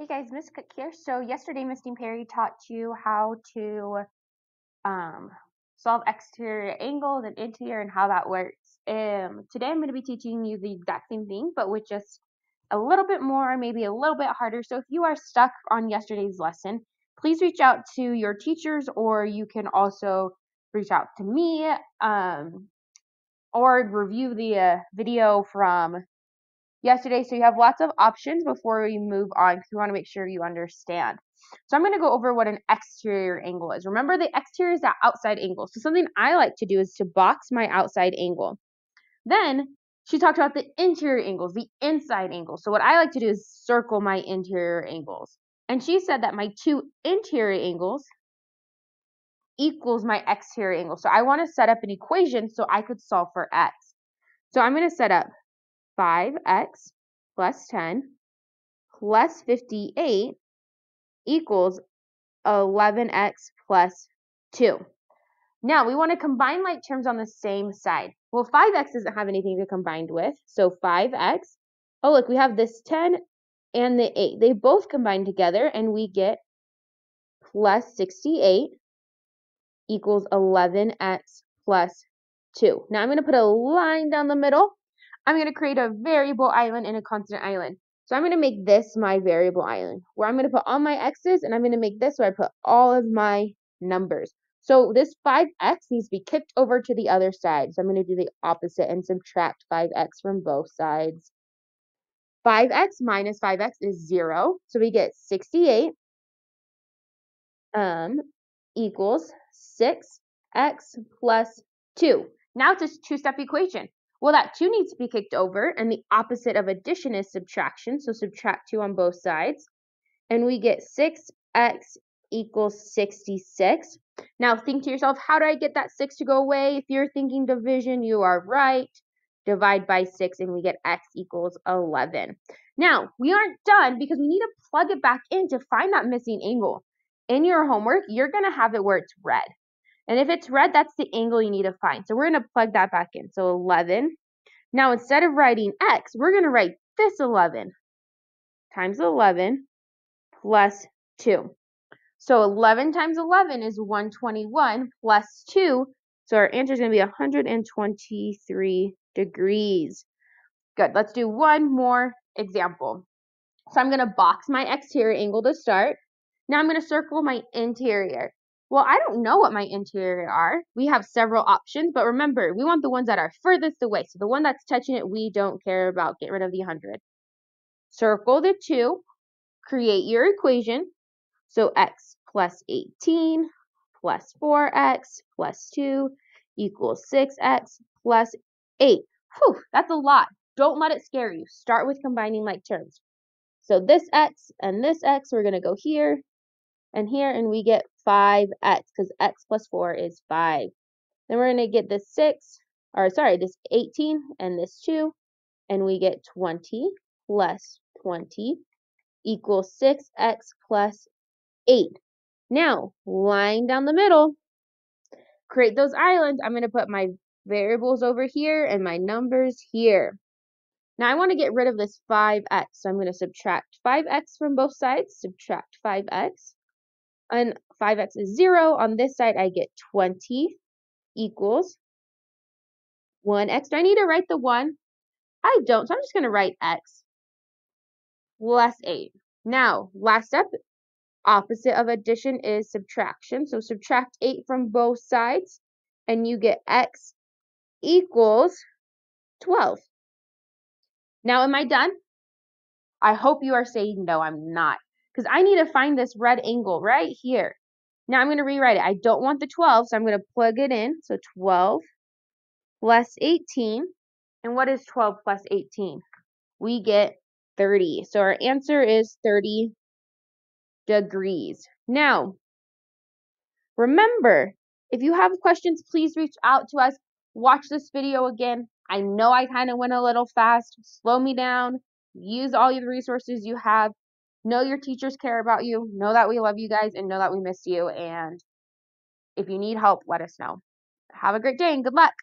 Hey guys, Miss Cook here. So yesterday, Miss Dean Perry taught you how to um, solve exterior angles and interior and how that works. Um, today I'm going to be teaching you the exact same thing, but with just a little bit more, maybe a little bit harder. So if you are stuck on yesterday's lesson, please reach out to your teachers or you can also reach out to me um, or review the uh, video from yesterday. So you have lots of options before we move on because we want to make sure you understand. So I'm going to go over what an exterior angle is. Remember the exterior is that outside angle. So something I like to do is to box my outside angle. Then she talked about the interior angles, the inside angles. So what I like to do is circle my interior angles. And she said that my two interior angles equals my exterior angle. So I want to set up an equation so I could solve for x. So I'm going to set up 5x plus 10 plus 58 equals 11x plus 2. Now we want to combine like terms on the same side. Well, 5x doesn't have anything to combine with, so 5x. Oh, look, we have this 10 and the 8. They both combine together and we get plus 68 equals 11x plus 2. Now I'm going to put a line down the middle I'm going to create a variable island and a constant island. So I'm going to make this my variable island where I'm going to put all my x's and I'm going to make this where I put all of my numbers. So this 5x needs to be kicked over to the other side. So I'm going to do the opposite and subtract 5x from both sides. 5x minus 5x is 0. So we get 68 um, equals 6x plus 2. Now it's a two-step equation. Well, that 2 needs to be kicked over, and the opposite of addition is subtraction, so subtract 2 on both sides. And we get 6x equals 66. Now think to yourself, how do I get that 6 to go away? If you're thinking division, you are right. Divide by 6, and we get x equals 11. Now, we aren't done because we need to plug it back in to find that missing angle. In your homework, you're going to have it where it's red. And if it's red, that's the angle you need to find. So we're going to plug that back in. So 11. Now instead of writing x, we're going to write this 11 times 11 plus 2. So 11 times 11 is 121 plus 2. So our answer is going to be 123 degrees. Good. Let's do one more example. So I'm going to box my exterior angle to start. Now I'm going to circle my interior. Well, I don't know what my interior are. We have several options, but remember, we want the ones that are furthest away. So the one that's touching it, we don't care about. Get rid of the 100. Circle the 2. Create your equation. So x plus 18 plus 4x plus 2 equals 6x plus 8. Whew, that's a lot. Don't let it scare you. Start with combining like terms. So this x and this x, we're going to go here and here, and we get 5x because x plus 4 is 5. Then we're going to get this 6, or sorry, this 18 and this 2, and we get 20 plus 20 equals 6x plus 8. Now, line down the middle, create those islands. I'm going to put my variables over here and my numbers here. Now I want to get rid of this 5x, so I'm going to subtract 5x from both sides, subtract 5x, and 5x is 0. On this side, I get 20 equals 1x. Do I need to write the 1? I don't, so I'm just going to write x plus 8. Now, last step, opposite of addition is subtraction. So subtract 8 from both sides, and you get x equals 12. Now, am I done? I hope you are saying, no, I'm not because I need to find this red angle right here. Now I'm going to rewrite it. I don't want the 12, so I'm going to plug it in. So 12 plus 18. And what is 12 plus 18? We get 30. So our answer is 30 degrees. Now, remember, if you have questions, please reach out to us. Watch this video again. I know I kind of went a little fast. Slow me down. Use all the resources you have. Know your teachers care about you. Know that we love you guys and know that we miss you. And if you need help, let us know. Have a great day and good luck.